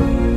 up.